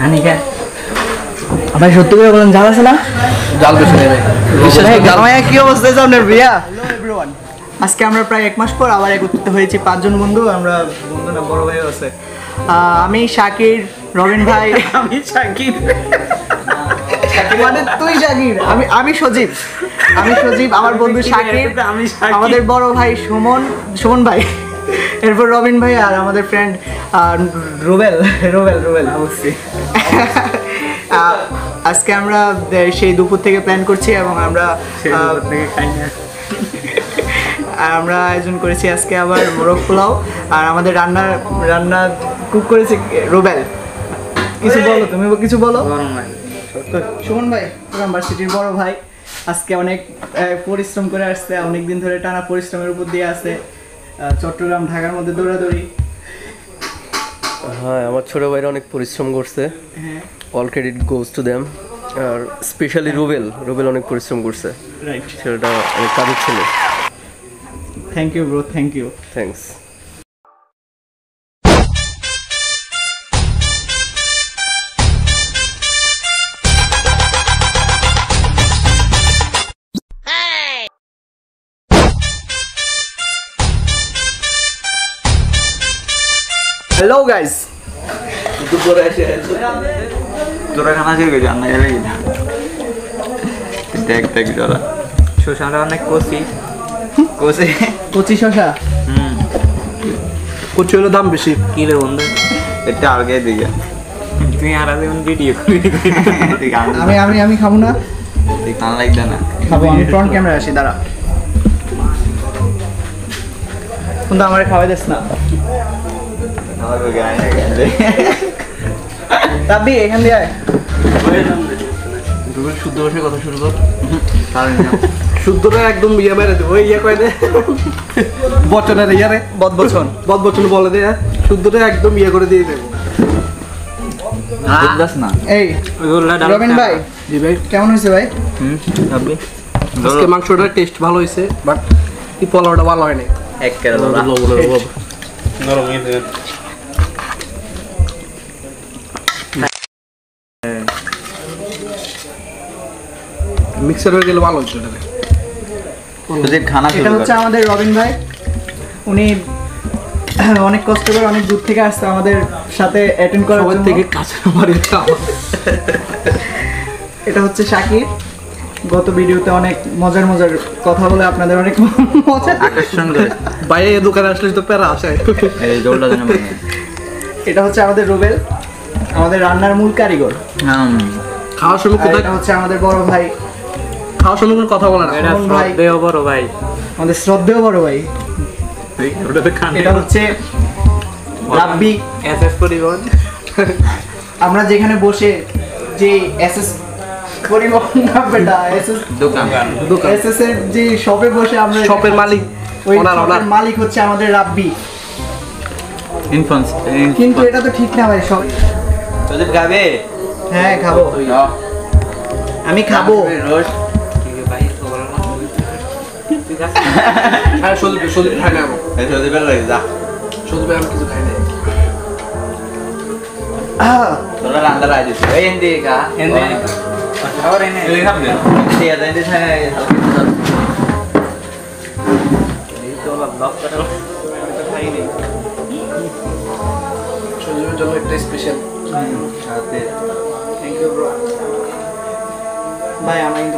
হানিকা ভাই। সত্যি করে বলেন জাল আছে না? জাল বেশি নেই ভাই। কি অবস্থা আছে আপনার এভরিওয়ান আজকে আমরা প্রায় এক মাস পর আবার একত্রিত হয়েছি পাঁচজন বন্ধু আমরা বন্ধু না বড় ভাই আছে। আমি শাকির রবিন ভাই। আমি শাকির। মানে তুই শাকির আমি আমি সজীব। আমি সজীব আমার বন্ধু শাকির। আমাদের বড় ভাই সুমন সুমন ভাই। এরপর রবিন ভাই আর আমাদের ফ্রেন্ড রুবেল রুবেল রুবেল অবশ্যই। আজকে আমরা সেই দুপুর থেকে প্ল্যান করছি এবং আমরা খাই না। আর আমরা আয়োজন করেছি আজকে আবার মোরগ পোলাও। আর আমাদের রান্না রান্না কুক করেছে রুবেল। কিছু বলো তুমি কিছু বলো? সুমন ভাই ইউনিভার্সিটির বড় ভাই আজকে অনেক পরিশ্রম করে আসছে অনেক দিন ধরে টানা পরিশ্রমের উপর দিয়ে আছে। চট্টগ্রাম ঢাকার মধ্যে দৌড়াদৌড়ি। হ্যাঁ আমার ছোট ভাইরা অনেক পরিশ্রম করছে। হ্যাঁ। All credit goes to them R specially Rubel Rubel অনেক পরিশ্রম করছে। রাইট সেটা অনেক কাজের ছেলে। Thank you bro thank you thanks hello guys তোরা খানা জানা গেলে দেখ দেখ জরা শোষণটা অনেক কষি কষে কচি শশা? হুম। কুচি হলো দাম বেশি। কি বন্ধু? এটা আগে দিকে তুই আর যেমন ভিডিও আমি আমি আমি খাব না। তুই লাগবে না। খাব আমি ফ্রন্ট ক্যামেরা আসি দাঁড়া। কিন্তু আমার খাওয়াই দিস না। রাব্বি এখান দিয়ে। শুদ্ধ ভাষায় কথা শুরু কর। শুদ্ধটা একদম ইয়ে মেরে দেবো ইয়ে কয় দে। বচনের ইয়ে রে বদ বছন বদ বচন বলে দে শুদ্ধটা একদম ইয়ে করে দিয়ে দেবো। এই রবিন ভাই জি ভাই। কেমন হয়েছে ভাই? হুম আজকে মাংসটার টেস্ট ভালো হয়েছে বাট এই পোলাওটা ভালো হয়নি। এক কেরা লবণের অভাব মিক্সার হয়ে গেলে ভালো হতো এটা সুদীপ খানা এটা হচ্ছে আমাদের রবিন ভাই। উনি অনেক কষ্ট করে অনেক দূর থেকে আসছে আমাদের সাথে অ্যাটেন্ড করার জন্য। থেকে কাছে আমার এটা হচ্ছে শাকির। গত ভিডিওতে অনেক মজার মজার কথা বলে আপনাদের অনেক মজা আকর্ষণ করে বাইরে এই দোকানে আসলে তো প্যারা আসে এই এটা হচ্ছে আমাদের রুবেল আমাদের রান্নার মূল কারিগর। খাওয়ার সময় কোথায় হচ্ছে আমাদের বড় ভাই খাওয়ার সময় কোনো কথা বলে না। এটা শ্রদ্ধেয় বড় ভাই। আমাদের শ্রদ্ধেয় বড় ভাই। এটা হচ্ছে রাব্বি এস এস পরিবহন। আমরা যেখানে বসে যে এসএস পরিবহন না বেটা এসএস দোকান। দোকান। এসএস এর যে শপে বসে আমরা শপের মালিক ওনার ওনার মালিক হচ্ছে আমাদের রাব্বি। ইনফন্স কিন্তু এটা তো ঠিক না ভাই সব গাবে হ্যাঁ খাব। আমি খাব। রোজ হ্যাঁ সদীপ সদীপ খাই না আমি। সুদীপের লাগে যা সদীপ আমি কিছু খাই না আহ, তোরা রান্না রাজ এই হিন্দি কা হিন্দি और इन्हें ले हम दे ये दे दे है हल्के ये तो ब्लॉक कर तो भाई नहीं সদীপের জন্য একটা স্পেশাল आते থ্যাংক ইউ ব্রো ভাই আমরা কিন্তু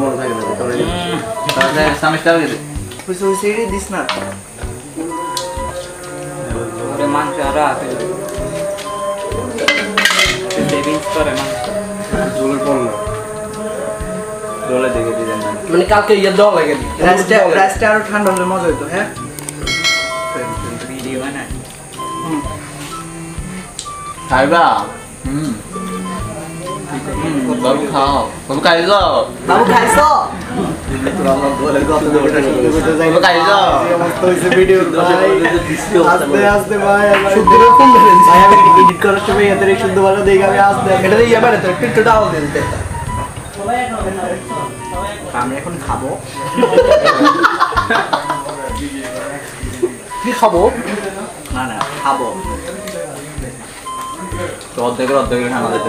তোর মনে থাকে না তোর তাহলে সামিসটাও গেছে বুঝতে বুঝতে এটাই দিস না ওরে মাংস আরও আছে সেভিংস করে মাংস জলের পর না দোলে দেখে দিলেন না মানে কালকে ইয়ে দেওয়া লাগে রাইসটা রাইসটা আরও ঠান্ডা হলে আস্তে আস্তে ভাই শুদ্ধ ভাই আমি এডিট করার সময় শুদ্ধ ভালো দেখে আমি আস্তে এটা দিয়ে ইয়ে বানাতে একটু একটু দিতে আমরা এখন খাব। কি খাব। না না খাব। তো অর্ধেকের অর্ধেকের খানা দিতে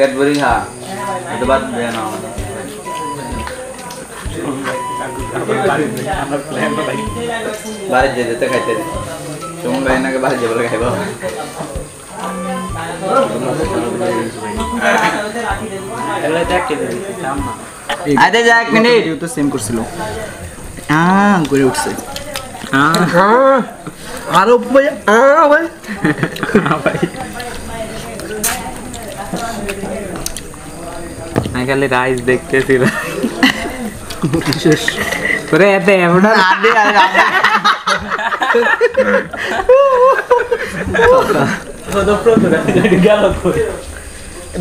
পেট ভরি খা। এটা বাদ দে না। বাড়ি যে যেতে খাইতে। সুমন ভাই নাকি বাড়ি যাবলে খাইব। এগুলো দেখতে দিবি দাম না আইতে যা এক মিনিট। ভিডিও তো সেম করছিল। আহ করে উঠছে। আরও ভাই আ ভাই। আমি খালি রাইস দেখতেছি ওরে এতে এমন আদে আদে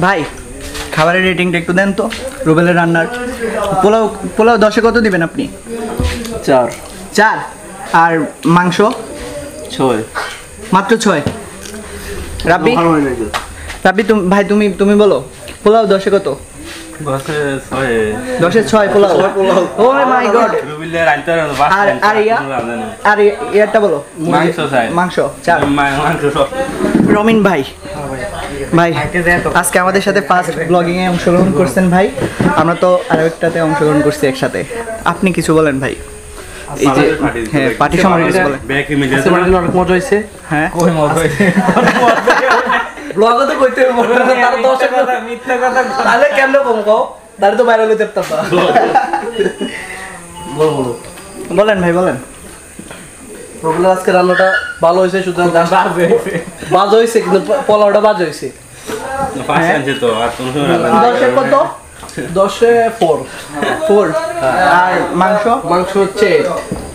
ভাই খাবারের রেটিংটা একটু দেন তো রুবেলের রান্নার। পোলাও পোলাও দশে কত দিবেন আপনি? চার। চার। আর মাংস? ছয়। মাত্র ছয়। রাব্বি? রাব্বি তুমি ভাই তুমি তুমি বলো পোলাও দশে কত? দশে ছয় পোলাও। ও মাই গড আর আর ইয়া? আর ইয়ারটা বলো। মাংস মাংস চার রমিন ভাই। ভাই। আজকে আমাদের সাথে ফার্স্ট ব্লগিং এ অংশগ্রহণ করছেন ভাই। আমরা তো আরও একটাতে অংশগ্রহণ করছি একসাথে। আপনি কিছু বলেন ভাই। এই যে হ্যাঁ পার্টি সম্পর্কে বলেন। আজকে অনেক মজা হয়েছে। হ্যাঁ। ব্লগে তো কইতে হবে তার দশ মিথ্যা কথা তাহলে কেমনে কম কও তাহলে তো পারতাম বলো বলেন ভাই বলেন। প্রবলেম আজকে রান্নাটা ভালো হয়েছে সুতরাং বাজ। হয়েছে। কিন্তু পোলাওটা বাজ হয়েছে। দশে কত? দশে ফোর ফোর আর মাংস? মাংস হচ্ছে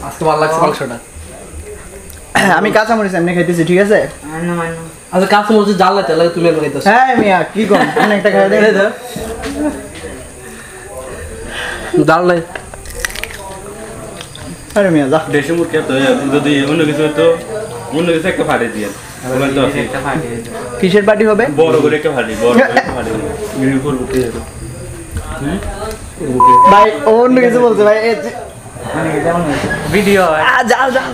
আজকে ভালো লাগছে মাংসটা। আমি কাঁচামরিচ এমনি খাইতেছি ঠিক আছে? আচ্ছা কাঁচা মরিচ জাল লাগে লাগে তুমি এমনি হ্যাঁ মিয়া কি কম? একটা খাই জাল নাই আরে মিয়া যা। দেশি মুরগি তো যদি অন্য কিছু তো অন্য কিছু একটা ফাটে দিয়ে কিসের পার্টি হবে? বড় করে একটা ফাটি বড় করে ফাটি। ভাই অন্য কিছু বলছে ভাই ভিডিও যাও যাও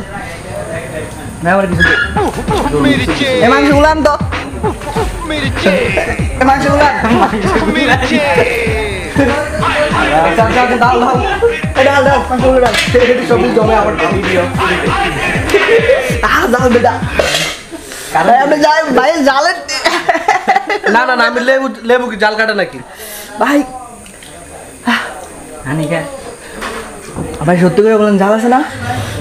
ভাই আমার কিছু। এ মাংস উলান তো এ মাংস উলান না না না আমি লেবু লেবু কি জাল কাটে নাকি? ভাই ভাই সত্যি করে বলেন জাল আছে না?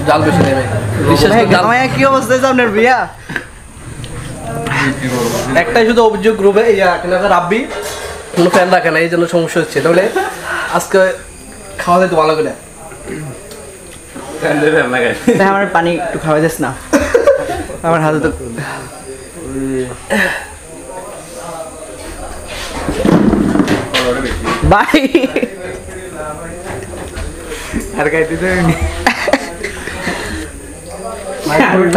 জাল বেশি নেই ভাই। বিশেষ করে জাল গামায়া কি অবস্থা হয়েছে আপনার বিয়া? একটাই শুধু অভিযোগ গ্রুপে রাব্বি কোনো ফ্যান রাখে না এই জন্য সমস্যা হচ্ছে। তাহলে আজকে খাওয়া যেত ভালো করে। আমার পানি একটু খাওয়াই দিস না। আমার হাতে তো ভাই। আর খাইতে দেবেন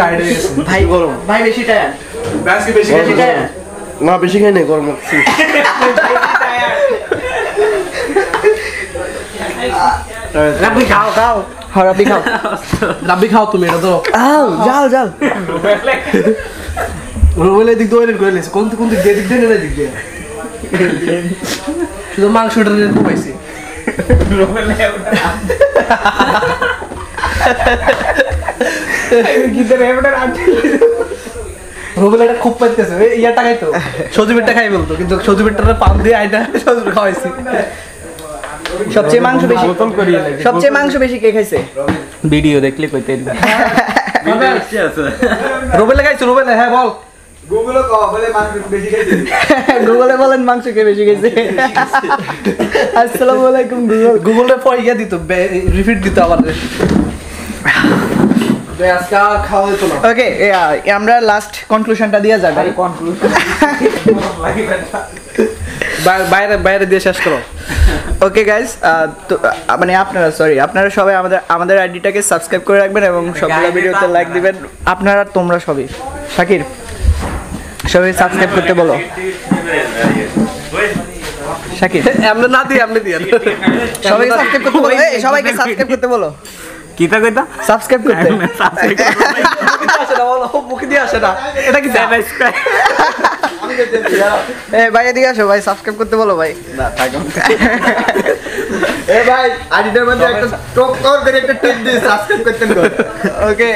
টাইট গেছে। ভাই গরম। ভাই বেশি টায়ার আজকে বেশি বেশি টায়ার না বেশি খাই নাই গরম লাগছে। রাব্বি খাও খাও। হ্যাঁ রাব্বি খাও। রাব্বি খাও তুমি এটা তো। আও যাও যাও। রুবেল এদিক দিয়ে ওইদিক করে লেছে কোন কোন দিক দিয়ে দিক দিয়ে না দিক দিয়ে? শুধু মাংসটা পাইছি। রুবেল এটা খুব পাইতেছে। এই খাইতো। সজীবেরটা খাই বলতো কিন্তু সজীবেরটা দিয়ে আইটা সজীবের খাওয়াইছি। সবচেয়ে মাংস বেশি সবচেয়ে মাংস বেশি কে খাইছে? ভিডিও দেখলে কইতে রুবেল খাইছো রুবেল। হ্যাঁ বল। গুগলে বলেন মাংস কে বেশি খাইছে আসসালামু আলাইকুম গুগল গুগলে পয় ইয়া দিত রিপিট দিত না। ওকে আমরা লাস্ট কনক্লুশনটা দিয়ে যাই। ভাই বাই- বাইরে বাইরে দিয়ে শেষ করো। ওকে গাইজ মানে আপনারা সরি আপনারা সবাই আমাদের আমাদের আইডিটাকে সাবস্ক্রাইব করে রাখবেন এবং সবগুলো ভিডিওতে লাইক দিবেন। আপনারা তোমরা সবই। শাকির সবাই সাবস্ক্রাইব করতে বলো। শাকির এমনি না দিয়ে এমনি দিয়ে সবাই সাবস্ক্রাইব করতে বলো। সবাইকে সাবস্ক্রাইব করতে বলো। কিতা কইতা? সাবস্ক্রাইব করতে। মুখে দিয়ে আসে না বলো। মুখে দিয়ে আসে না। এটা কি এ ভাই এদিকে আসো ভাই সাবস্ক্রাইব করতে বলো ভাই। এ ভাই আইডিটার মধ্যে একটা টক করে একটা টিপ দিয়ে সাবস্ক্রাইব করতে ওকে